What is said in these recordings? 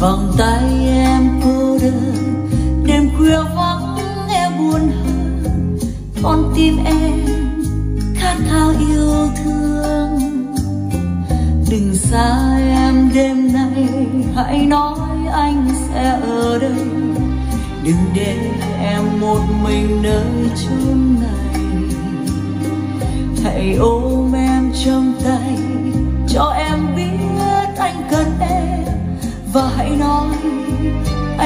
vòng tay em cô đơn, đêm khuya vắng em buồn hơn con tim em khát khao yêu thương. Đừng xa em đêm nay, hãy nói anh sẽ ở đây. Đừng để em một mình nơi chốn này. Hãy ôm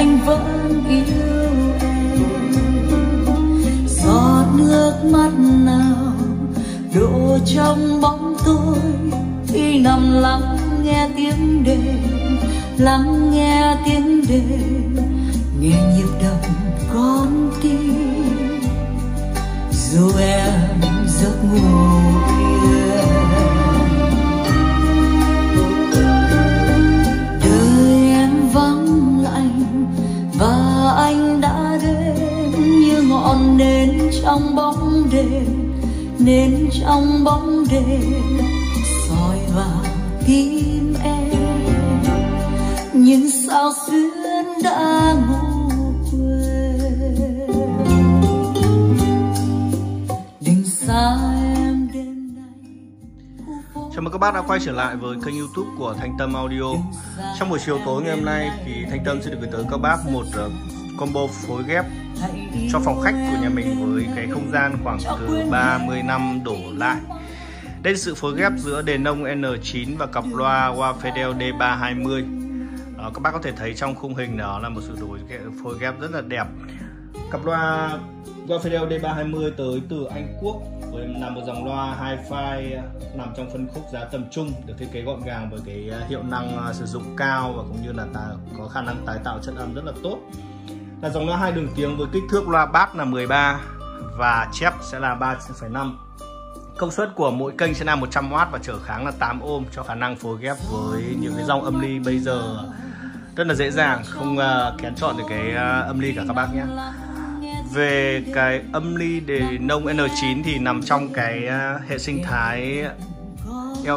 anh vẫn yêu em. Giọt nước mắt nào đổ trong bóng tôi. Khi nằm lắng nghe tiếng đêm, lắng nghe tiếng đêm, nghe nhịp đập con tim. Dù em giấc ngủ yên nên trong bóng đêm, soi vào tim em. Nhưng sao xuyên đã ngủ quên. Đừng xa em đêm nay Chào mừng các bác đã quay trở lại với kênh youtube của Thanh Tâm Audio. Trong buổi chiều tối ngày hôm nay thì Thanh Tâm sẽ được gửi tới các bác một ờ, combo phối ghép cho phòng khách của nhà mình với cái không gian khoảng từ 30 năm đổ lại. Đây là sự phối ghép giữa đèn nông N9 và cặp loa Wafedel D320 đó, các bác có thể thấy trong khung hình đó là một sự đổi phối ghép rất là đẹp. Cặp loa Wafedel D320 tới từ Anh Quốc với là một dòng loa hi-fi nằm trong phân khúc giá tầm trung được thiết kế gọn gàng với cái hiệu năng sử dụng cao và cũng như là có khả năng tái tạo chất âm rất là tốt là dòng loa hai đường tiếng với kích thước loa bass là 13 và chép sẽ là 3,5 công suất của mỗi kênh sẽ là 100W và trở kháng là 8 ohm cho khả năng phối ghép với những cái dòng âm ly bây giờ. Rất là dễ dàng không uh, kén chọn được cái uh, âm ly cả các bác nhé. Về cái âm ly để nông N9 thì nằm trong cái uh, hệ sinh thái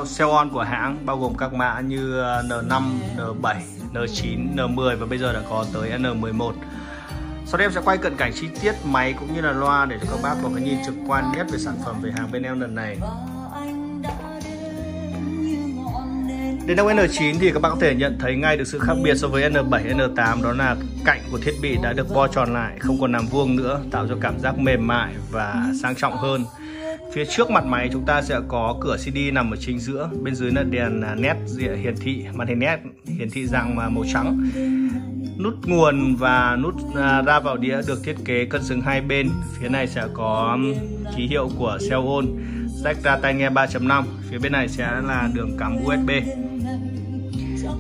Xeon của hãng bao gồm các mã như N5, N7, N9, N10 và bây giờ đã có tới N11 sau đây em sẽ quay cận cảnh chi tiết máy cũng như là loa để cho các bác có cái nhìn trực quan nhất về sản phẩm về hàng bên em lần này Đến đâu N9 thì các bạn có thể nhận thấy ngay được sự khác biệt so với N7, N8 đó là cạnh của thiết bị đã được bo tròn lại, không còn nằm vuông nữa, tạo cho cảm giác mềm mại và sang trọng hơn. Phía trước mặt máy chúng ta sẽ có cửa CD nằm ở chính giữa, bên dưới là đèn à, nét hiển thị, màn hình nét hiển thị dạng à, màu trắng. Nút nguồn và nút à, ra vào đĩa được thiết kế cân xứng hai bên. Phía này sẽ có ký hiệu của Seoul, jack ra tai nghe 3.5. Phía bên này sẽ là đường cắm USB.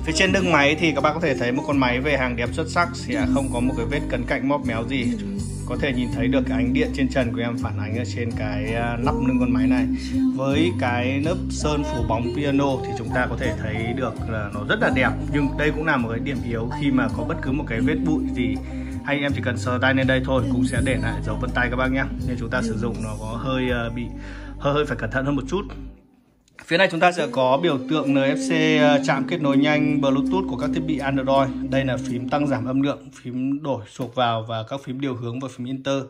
Phía trên lưng máy thì các bạn có thể thấy một con máy về hàng đẹp xuất sắc sẽ không có một cái vết cấn cạnh móp méo gì có thể nhìn thấy được cái ánh điện trên trần của em phản ánh ở trên cái à, nắp lưng con máy này. Với cái lớp sơn phủ bóng piano thì chúng ta có thể thấy được là nó rất là đẹp. Nhưng đây cũng là một cái điểm yếu khi mà có bất cứ một cái vết bụi gì. Hay em chỉ cần sờ tay lên đây thôi cũng sẽ để lại dấu vân tay các bác nhé. Nên chúng ta sử dụng nó có hơi à, bị, hơi hơi phải cẩn thận hơn một chút. Phía này chúng ta sẽ có biểu tượng NFC ờ, chạm kết nối nhanh Bluetooth của các thiết bị Android. Đây là phím tăng giảm âm lượng, phím đổi sụp vào và các phím điều hướng và phím Enter.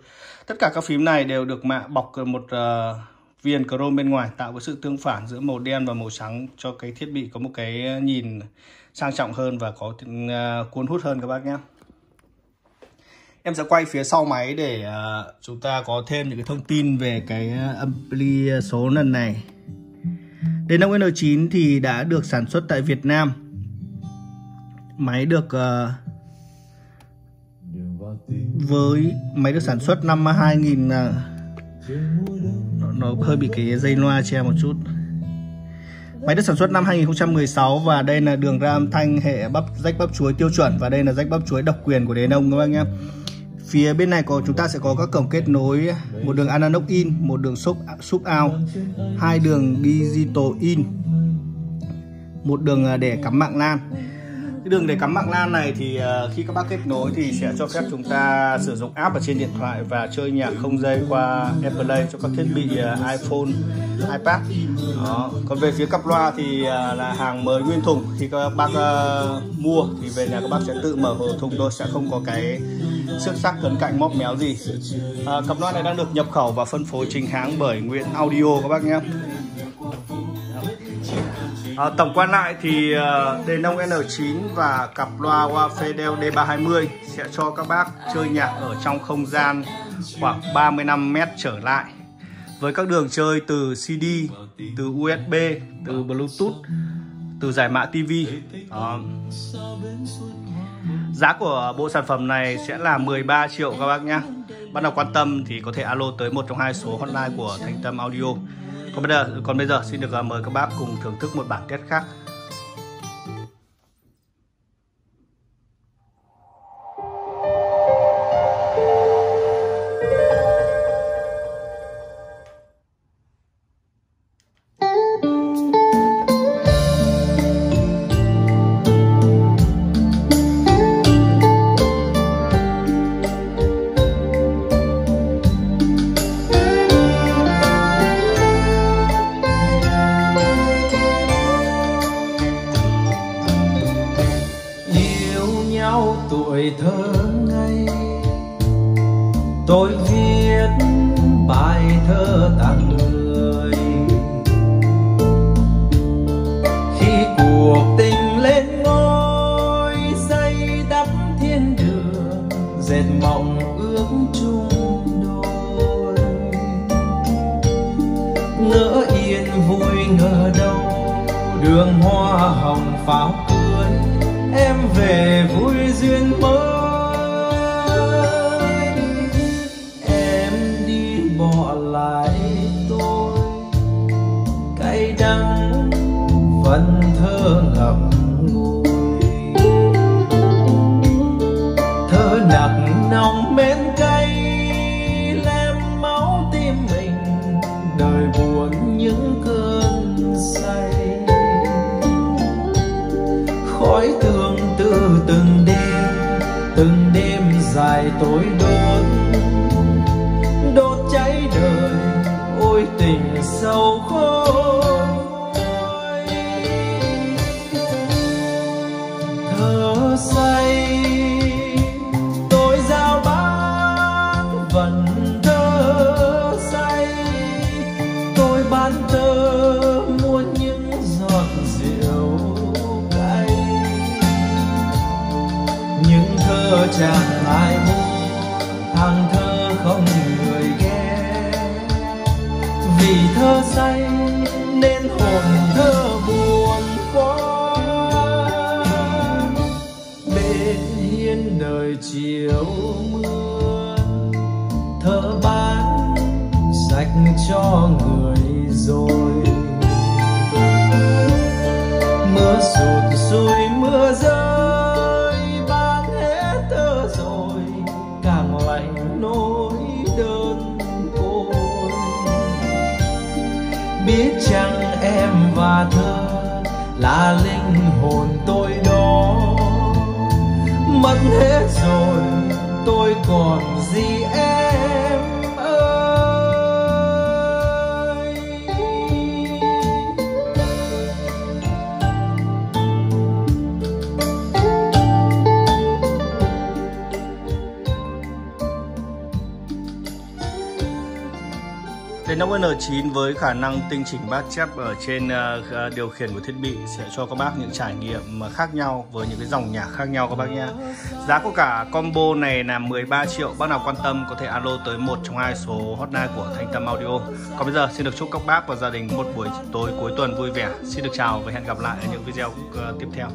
Tất cả các phím này đều được mạ bọc một uh, viền chrome bên ngoài tạo với sự tương phản giữa màu đen và màu trắng cho cái thiết bị có một cái nhìn sang trọng hơn và có uh, cuốn hút hơn các bác nhé. Em sẽ quay phía sau máy để uh, chúng ta có thêm những cái thông tin về cái ampli số lần này. Đến nông N9 thì đã được sản xuất tại Việt Nam. Máy được uh, với máy được sản xuất năm 2000 uh, ờ, nó, nó hơi bị cái dây loa che một chút. Máy được sản xuất năm 2016 và đây là đường ra âm thanh hệ bắp rách bắp chuối tiêu chuẩn và đây là rách bắp chuối độc quyền của đền ông các bác nhé. Phía bên này có chúng ta sẽ có các cổng kết nối một đường analog in, một đường sub sub out, hai đường digital in, một đường à, để cắm mạng LAN cái đường để cắm mạng LAN này thì ờ, khi các bác kết nối thì sẽ cho phép chúng ta sử dụng app ở trên điện thoại và chơi nhạc không dây qua AirPlay cho các thiết bị ờ, iPhone, iPad. Đó. Còn về phía cặp loa thì ờ, là hàng mới nguyên thùng. Khi các bác uh, mua thì về nhà các bác sẽ tự mở hộp thùng thôi, sẽ không có cái xước sắc cấn cạnh móp méo gì. À, cặp loa này đang được nhập khẩu và phân phối chính hãng bởi Nguyễn Audio các bác nhé. À, tổng quan lại thì ờ, uh, đèn nông N9 và cặp loa Wafedel D320 sẽ cho các bác chơi nhạc ở trong không gian khoảng 35 mét trở lại với các đường chơi từ CD, từ USB, từ Bluetooth, từ giải mã TV. Đó. Ờ. Giá của bộ sản phẩm này sẽ là 13 triệu các bác nhé. Bạn nào quan tâm thì có thể alo tới một trong hai số hotline của Thành Tâm Audio còn bây giờ, còn bây giờ xin được à, mời các bác cùng thưởng thức một bản test khác. Tuổi thơ ngây. Tôi viết bài thơ tặng người. Khi cuộc tình lên ngôi xây đắp thiên đường, dệt mộng ước chung đôi. Ngỡ yên vui ngờ đâu, đường hoa hồng pháo cưới. Em về vui duyên mơ thơ ngậm ngùi. Thơ nặng nồng mến cay lem máu tim mình, đời buồn những cơn say. Khói tương tư từng đêm từng đêm dài tối đốt đốt cháy đời, ôi tình sâu khói. Chẳng ai buồn hàng thơ không người ghé vì thơ say nên hồn thơ buồn quá. Bên hiên đời chiều mưa, thơ bán sạch cho người rồi. Mưa sụt xuôi nỗi đơn côi biết chăng em và thơ là linh hồn tôi đó. Mất hết rồi, tôi còn gì em? Đèn ông N9 với khả năng tinh chỉnh bát chép ở trên uh, điều khiển của thiết bị sẽ cho các bác những trải nghiệm ờ, khác nhau với những cái dòng nhạc khác nhau các bác nhé. Giá của cả combo này là 13 triệu. Bác nào quan tâm có thể alo tới một trong hai số hotline của Thanh Tâm Audio. Còn bây giờ xin được chúc các bác và gia đình một buổi tối cuối tuần vui vẻ. Xin được chào và hẹn gặp lại ở những video tiếp theo.